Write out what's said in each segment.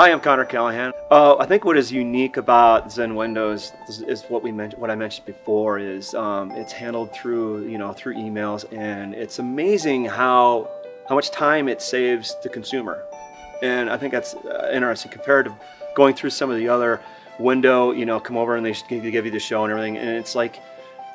Hi, I'm Connor Callahan. Uh, I think what is unique about Zen Windows is, is what we mentioned, what I mentioned before, is um, it's handled through you know through emails, and it's amazing how how much time it saves the consumer. And I think that's uh, interesting compared to going through some of the other window, you know, come over and they give you the show and everything, and it's like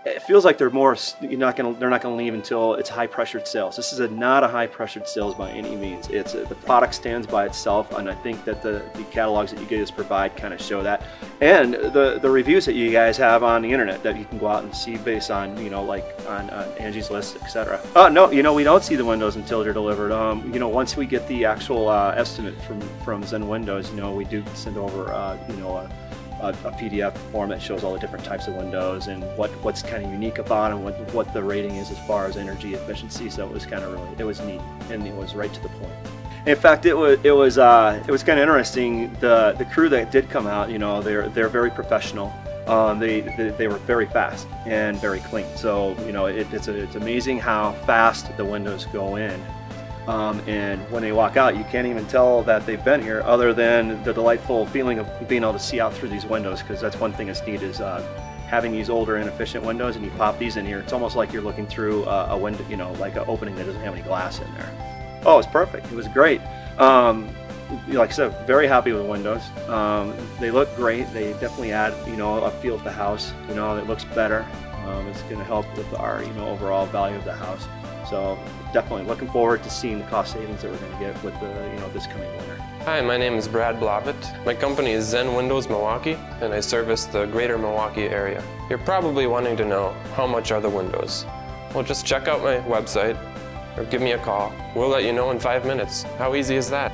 it feels like they're more you're not gonna they're not gonna leave until it's high pressured sales. This is a, not a high pressured sales by any means. It's a, the product stands by itself and i think that the, the catalogs that you guys provide kind of show that. And the the reviews that you guys have on the internet that you can go out and see based on you know like on, angie's list etc oh no you know we don't see the windows until they're delivered. Um you know once we get the actual uh, estimate from from zen windows you know we do send over uh, you know a, a, a, PDF form that shows all the different types of windows and what, what's kind of unique about them, what, what the rating is as far as energy efficiency. So it was kind of really, it was neat and it was right to the point. In fact, it was it was uh, it was kind of interesting. The the crew that did come out, you know, they're they're very professional. Um, they, they, they were very fast and very clean. So you know, it, it's a, it's amazing how fast the windows go in. Um, and when they walk out, you can't even tell that they've been here other than the delightful feeling of being able to see out through these windows because that's one thing that's neat is uh, having these older inefficient windows and you pop these in here, it's almost like you're looking through a, a window, you know, like an opening that doesn't have any glass in there. Oh, it's perfect. It was great. Um, like I said, very happy with windows. Um, they look great. They definitely add, you know, a feel to the house. You know, it looks better. Um, it's going to help with our, you know, overall value of the house. So definitely looking forward to seeing the cost savings that we're going to get with the, you know, this coming winter. Hi, my name is Brad Blavitt. My company is Zen Windows Milwaukee, and I service the greater Milwaukee area. You're probably wanting to know, how much are the windows? Well, just check out my website or give me a call. We'll let you know in five minutes. How easy is that?